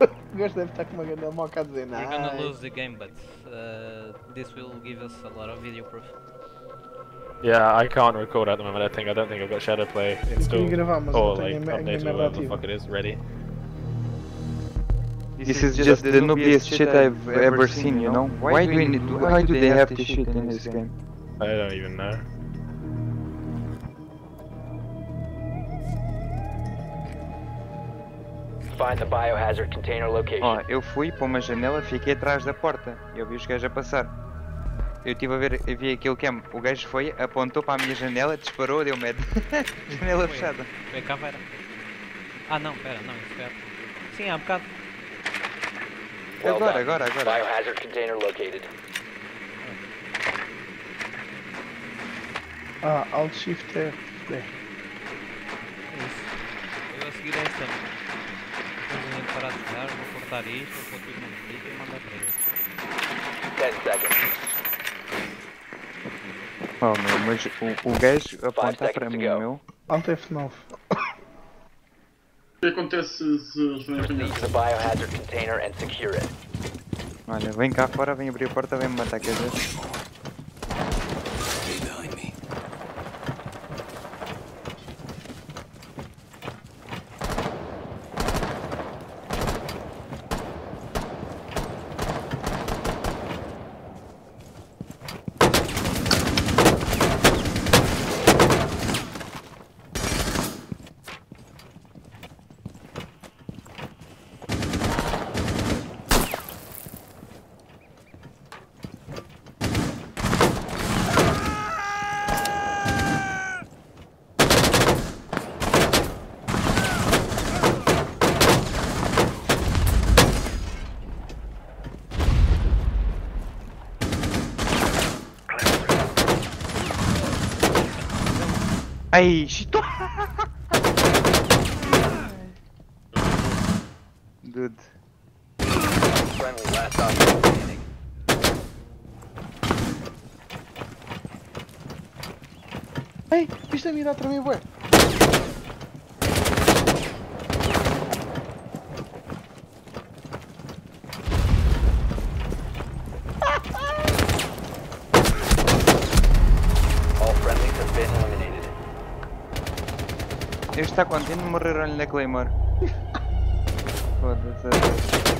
O deve estar com uma grande moca a dizer We're gonna lose the game, but uh, this will give us a lot of video proof. Yeah, I can't record at the moment. I think I don't think I've got Shadow Play installed gravar, mas or não like tenho a minha updated or whatever the fuck it is ready. This is just the noobiest shit I've ever seen, you know? Why do we need, why do they have this shit in this game? I don't even know. Find the biohazard container location. Ó, eu fui para uma janela, fiquei atrás da porta. Eu vi os gajos a passar. Eu estive a ver, eu vi aquele cam. O gajo foi, apontou para a minha janela, disparou, deu medo. janela fechada. Foi cá, era. Ah não, pera, não, isso foi há... Sim, há bocado. Well Agora, done. agora, agora. Biohazard container located. Ah, Alt Shift. É. É isso. Eu a seguir a esta. Depois a gente parar de jogar, vou cortar isto, vou tudo num clipe e mandar para ele. 10 seconds. Oh, meu, mas o, o gajo aponta para mim, go. meu. Alt F9. O que acontece se the biohazard container and secure it. Olha, vem cá fora, vem abrir a porta, vem me matar, quer dizer? Ai, shit! Dude. Friendly last option standing. Ei, isto é mirar para mim, ué. Este está contente de morrer olho na Claymore. Foda-se.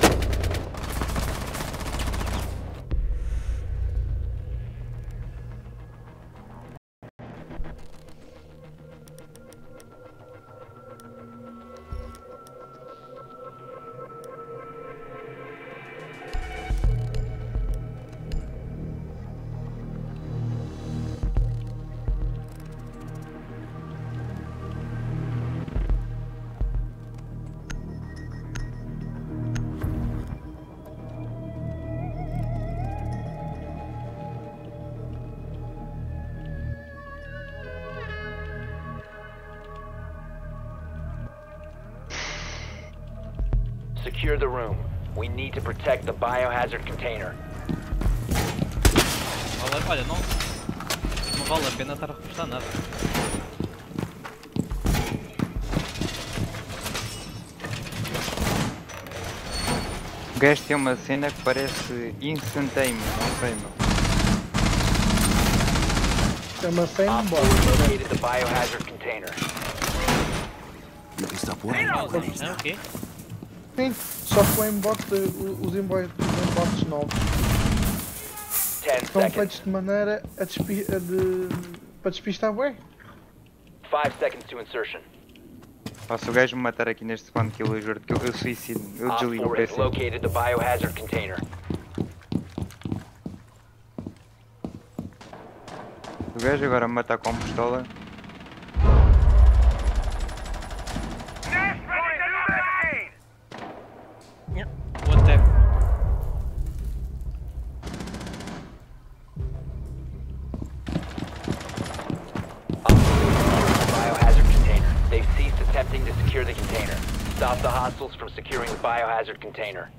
Secure the room. We need to protect the biohazard container. Vale, olha, não, não vale a pena estar a reforçar nada. O gajo tem uma cena que parece instantânea, não sei, meu. Chama-se Op embora. 4 located the biohazard container. É o quê? Sim, só que o aimbot, os aimbot- os novos 10 estão feitos de maneira a, despi a de, para despistar, ué. 5 seconds to insertion. Pá, se o gajo me matar aqui neste spawn kill, eu juro que eu, eu suicido, eu desligo o 4 has PC. located the biohazard container. O gajo agora me matar com pistola. To secure the container. Stop the hostiles from securing the biohazard container.